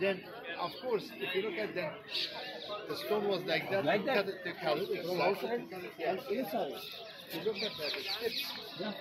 Then, of course, if you look at them, the stone was like that. Like that? Cut it, they cut it, from outside yeah. and inside. If you look at that, it fits. Yeah.